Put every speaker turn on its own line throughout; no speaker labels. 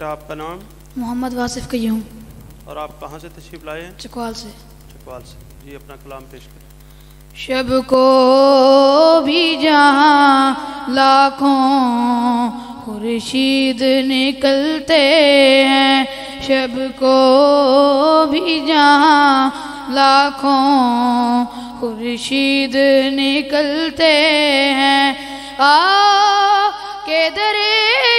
बेटा आपका नाम?
मोहम्मद वासिफ कयूम
और आप कहाँ से तशरीफ़ लाए? हैं
चकवाल से।
चकवाल से। जी अपना कलाम पेश करें।
शब को भी जहाँ लाखों खुर्शीद निकलते हैं शब को भी जहाँ लाखों खुर्शीद निकलते हैं। आओ के आए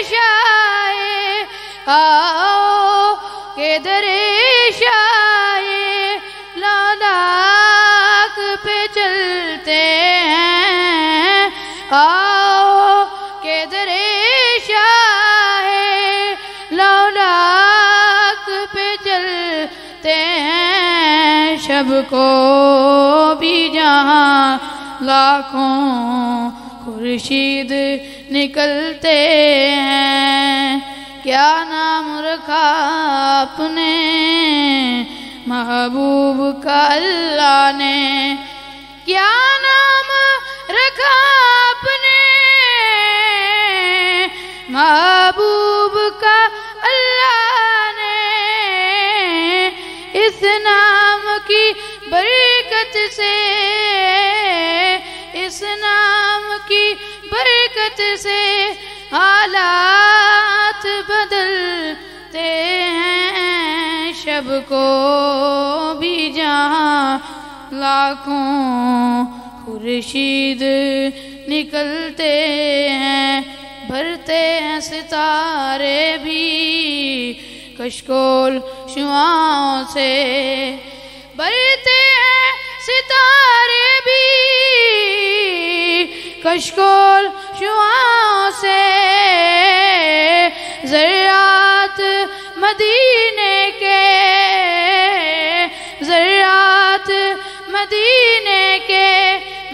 आओ के दरेश आए लालाक पे चलते हैं आओ के दरेश आए लालाक पे चलते हैं शब को भी जहाँ लाखों खुर्शीद निकलते हैं। क्या नाम रखा आपने? महबूब का अल्लाह ने। क्या नाम रखा आपने? महबूब का अल्लाह ने। इस नाम की बरकत से, इस नाम की बरकत से हालात बदलते हैं शब को भी जहाँ लाखों खुर्शीद निकलते हैं, भरते हैं सितारे भी कशकोल शुआओं से। भरते हैं सितारे भी कशकोल शुआओं से। जरात मदीने के जरात मदीने के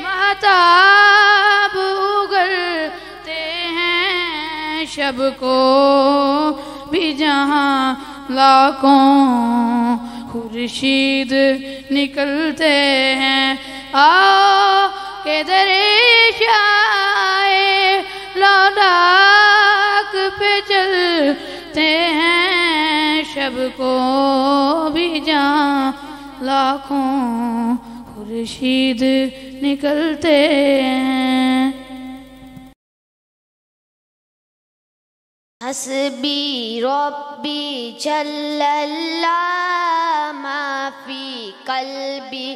महताब उगलते हैं शब को भी जहाँ लाखों खुर्शीद निकलते हैं। आओ के दरे दरेश आए लौलाक पे चलते हैं, शब को भी जहाँ लाखों खुर्शीद निकलते हैं।
हसबी, रब्बी, जल्लल्लाह, माफ़ी, कल्बी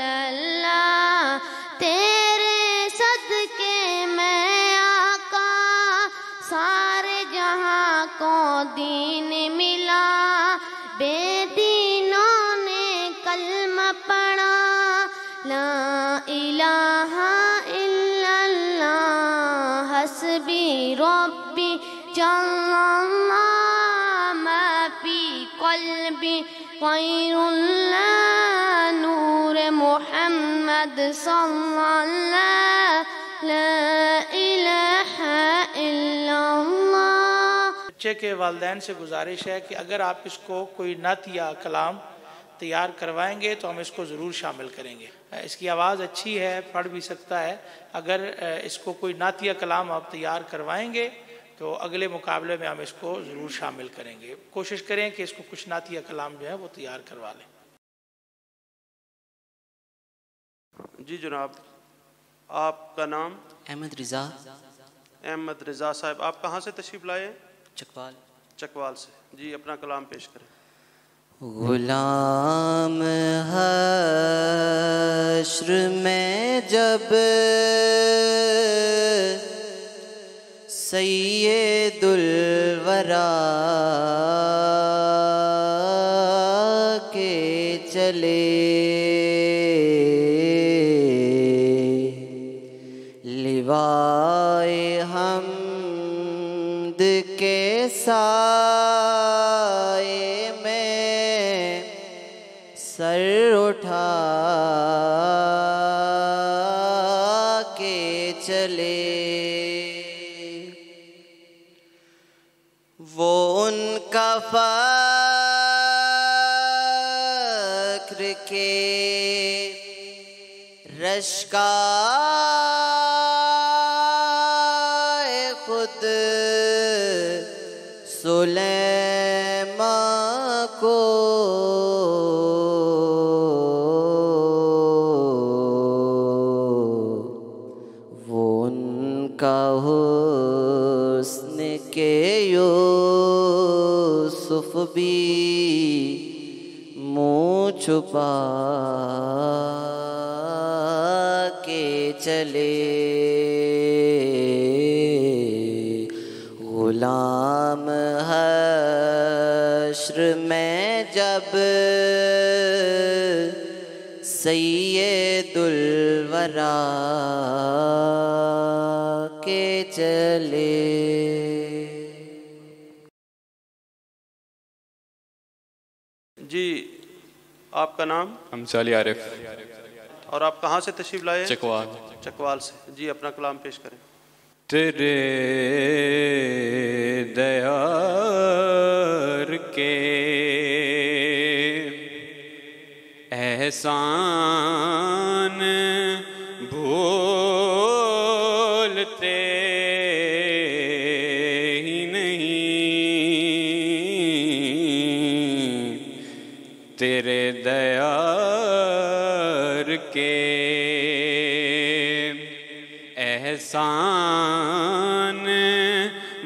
ला इलाहा इल्लल्लाह हसबी रब्बी जल्लल्लाह मा फ़ी कल्बी गैरुल्लाह नूर मोहम्मद सल्लल्लाह ला इलाहा इल्लल्लाह
बच्चे के वालदेन से गुजारिश है कि अगर आप इसको कोई नत या कलाम तैयार करवाएँगे तो हम इसको ज़रूर शामिल करेंगे। इसकी आवाज़ अच्छी है पढ़ भी सकता है। अगर इसको कोई नातिया कलाम आप तैयार करवाएँगे तो अगले मुकाबले में हम इसको ज़रूर शामिल करेंगे। कोशिश करें कि इसको कुछ नातिया कलाम जो है वो तैयार करवा लें।
जी जनाब आपका नाम?
अहमद रिज़ा।
अहमद रज़ा साहब आप कहाँ से तशरीफ़ लाए?
चकवाल।
चकवाल से। जी अपना कलाम पेश करें।
गुलाम हश्र में जब सैयदुल वरा के चले लिवाए हमद के साए खुद सुलेमा को वो उनका हुस्न के यूसुफ भी मुँह छुपा के चले। गुलाम हश्र में जब सैयदुल वरा के चले।
जी आपका नाम?
हमसाली आरिफ।
और आप कहाँ से तशरीफ़ लाए
चकवाल।
चकवाल से। जी अपना कलाम पेश करें।
तेरे दयार के एहसान भूलते ही नहीं। तेरे दयार के एहसान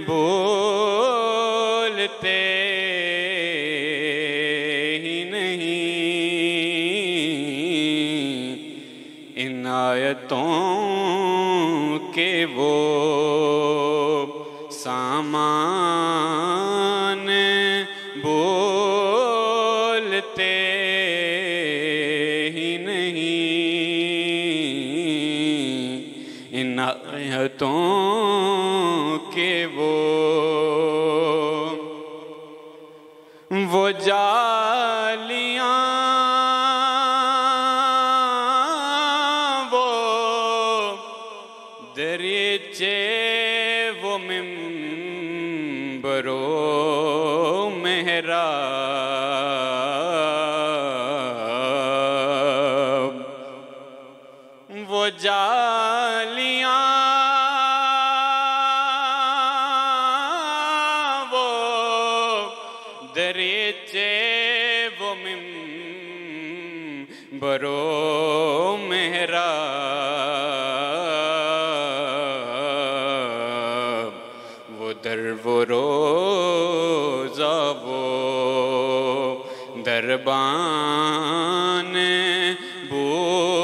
बोलते ही नहीं। इनायतों के वो सामान बोलते इनायतों के दरबान बोलते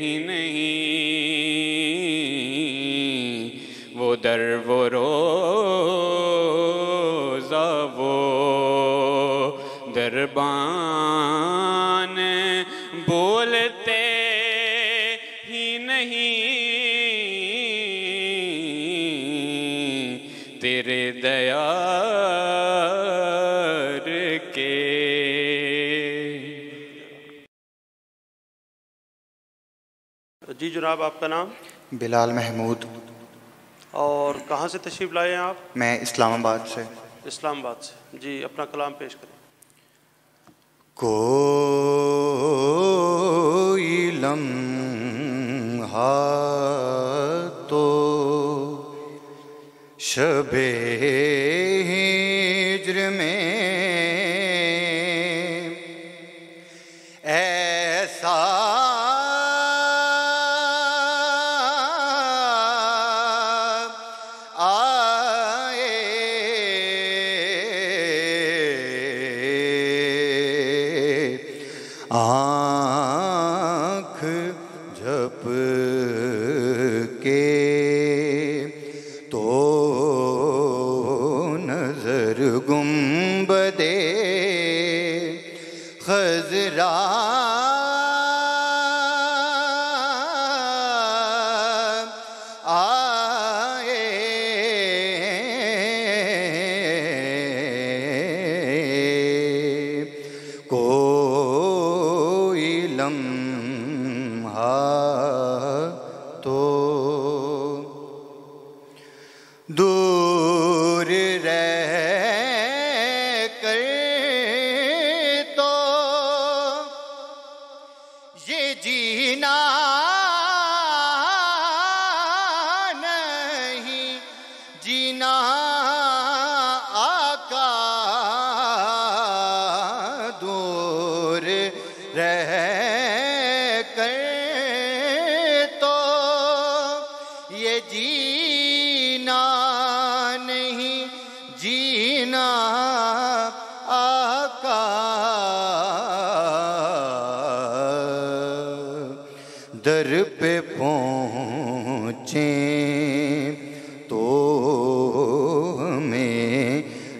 ही नहीं। वो दर वो रोजा, वो दरबान बोलते ही नहीं। तेरे दयार
जनाब आपका नाम?
बिलाल महमूद।
और कहाँ से तशरीफ़ लाए हैं आप?
मैं इस्लामाबाद से।
इस्लामाबाद से। जी अपना कलाम पेश करें।
कोई लम्हा तो शबे हिज्र में आँख झप के तो नज़र गुम्बदे खजरा आए।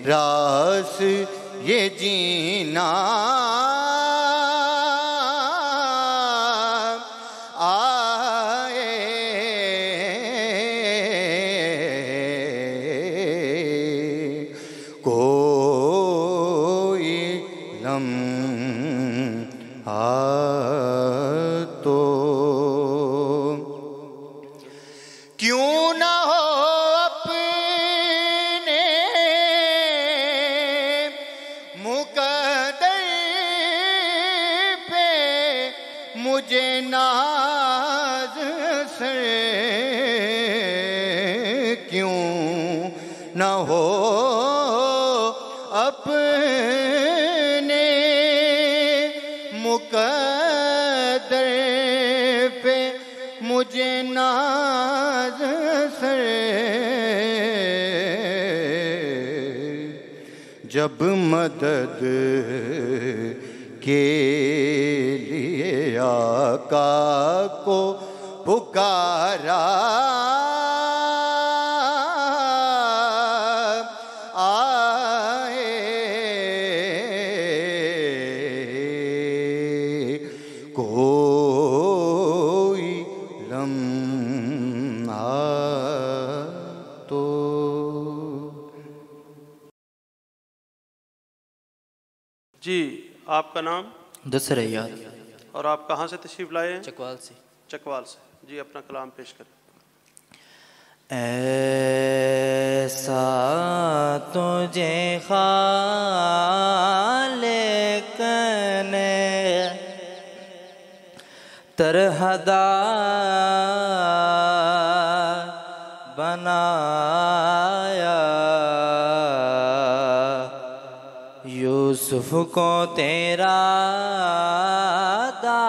रास ये जीना। नाज से क्यों न हो अपने मुकदर पे मुझे नाज से जब मदद के लिए आका को पुकारा। आए कोई लम्हा तो।
जी। आपका नाम?
दूसरे याद
और आप कहाँ से तशरीफ़ लाए हैं?
चकवाल से।
चकवाल से। जी अपना कलाम पेश करें।
ऐसा तुझे खालिक ने तरहदा यूसुफ को तेरा दालिबे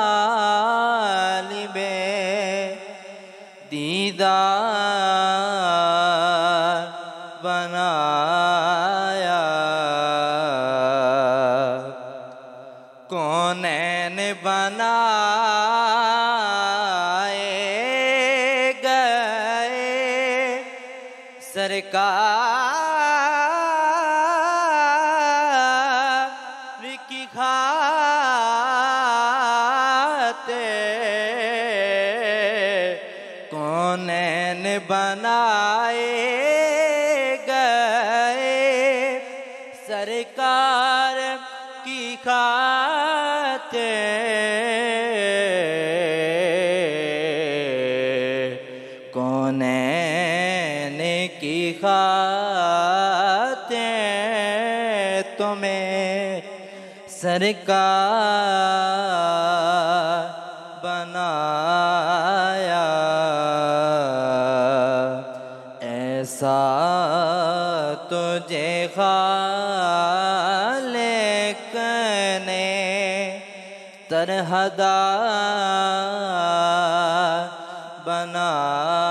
दीदार बनाया। कौन बनाए की कोने की खाते तुम्हें सरकार तरहदा बनाया